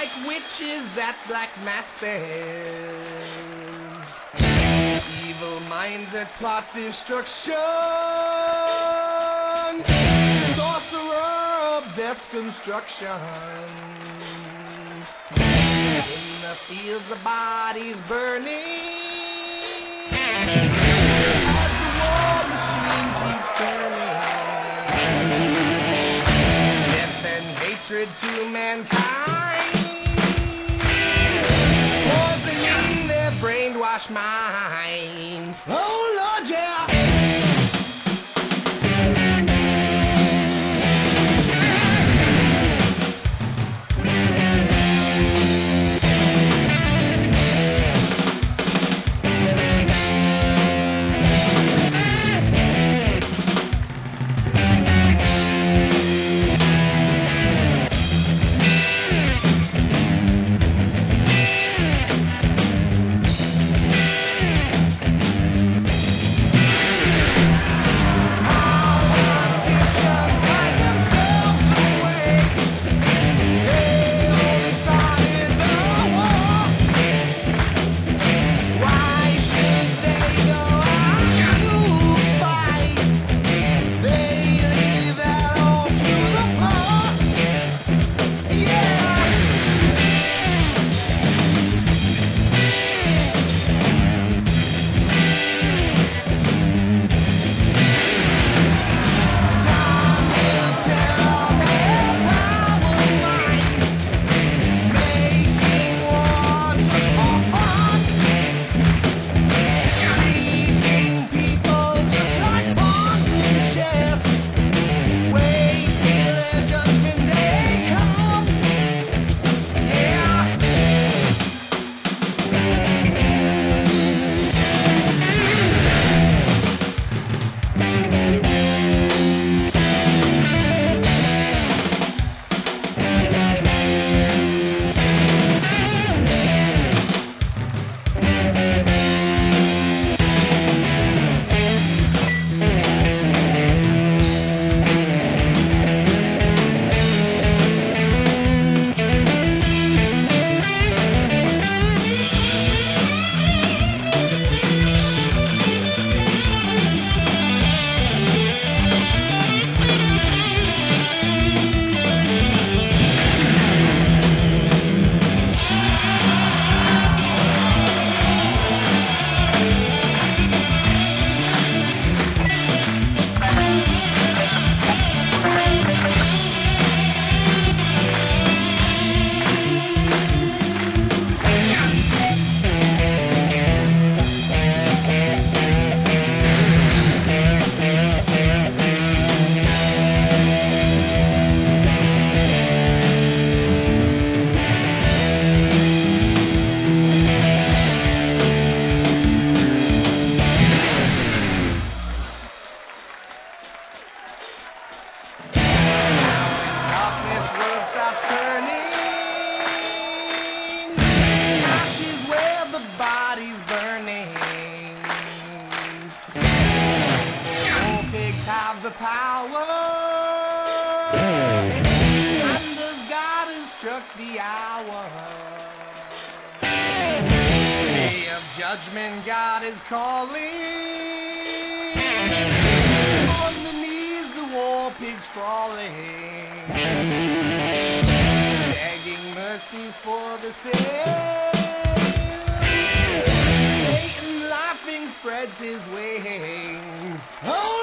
ashes that black masses. Evil minds that plot destruction. Sorcerer of death's construction. In the fields of bodies burning. As the war machine keeps turning. Death and hatred to mankind. Minds. Power. And as God has struck the hour. Day of judgment, God is calling. On the knees, the war pigs crawling. Begging mercies for the sins. Satan laughing spreads his wings. Oh